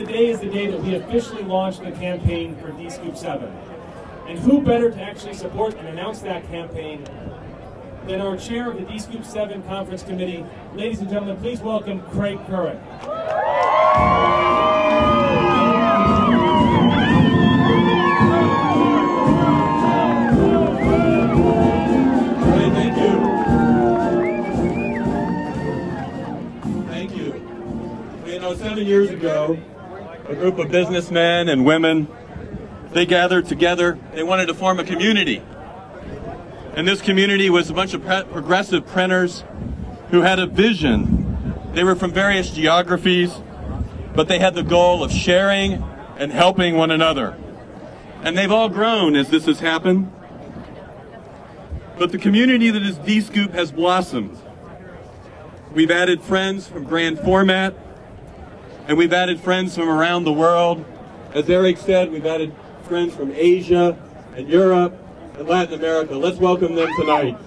today is the day that we officially launched the campaign for Dscoop 7. And who better to actually support and announce that campaign than our chair of the Dscoop 7 Conference Committee. Ladies and gentlemen, please welcome Craig Curran. Thank you. Thank you. You know, seven years ago, a group of businessmen and women, they gathered together. They wanted to form a community. And this community was a bunch of progressive printers who had a vision. They were from various geographies, but they had the goal of sharing and helping one another. And they've all grown as this has happened. But the community that is Dscoop has blossomed. We've added friends from Grand Format, and we've added friends from around the world. As Eric said, we've added friends from Asia and Europe and Latin America. Let's welcome them tonight.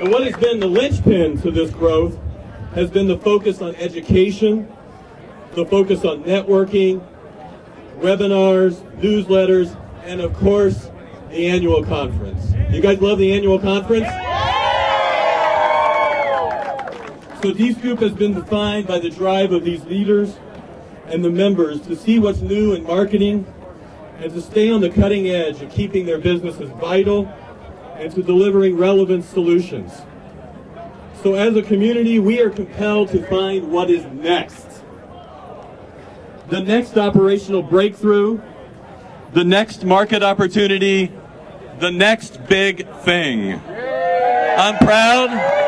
And what has been the linchpin to this growth has been the focus on education, the focus on networking, webinars, newsletters, and of course, the annual conference. You guys love the annual conference? So Dscoop has been defined by the drive of these leaders and the members to see what's new in marketing and to stay on the cutting edge of keeping their businesses vital and to delivering relevant solutions. So as a community, we are compelled to find what is next. The next operational breakthrough, the next market opportunity, the next big thing. I'm proud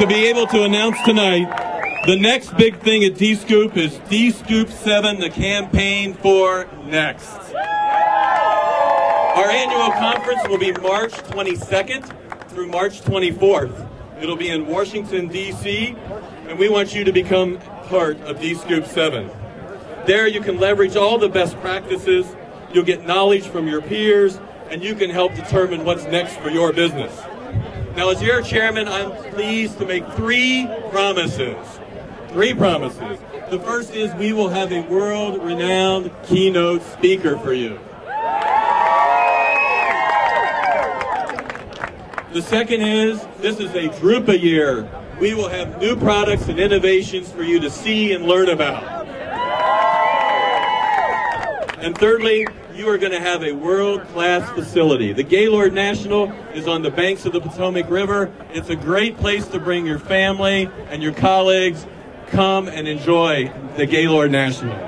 to be able to announce tonight the next big thing at Dscoop is Dscoop 7, the campaign for next. Our annual conference will be March 22nd through March 24th. It'll be in Washington, D.C., and we want you to become part of Dscoop 7. There you can leverage all the best practices, you'll get knowledge from your peers, and you can help determine what's next for your business. Now, as your chairman, I'm pleased to make three promises. Three promises. The first is we will have a world renowned keynote speaker for you. The second is this is a Drupa year. We will have new products and innovations for you to see and learn about. And thirdly, you are going to have a world-class facility. The Gaylord National is on the banks of the Potomac River. It's a great place to bring your family and your colleagues. Come and enjoy the Gaylord National.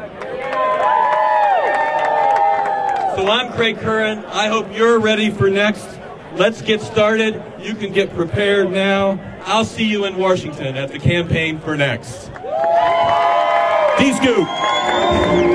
So I'm Craig Curran. I hope you're ready for next. Let's get started. You can get prepared now. I'll see you in Washington at the campaign for next. Dscoop.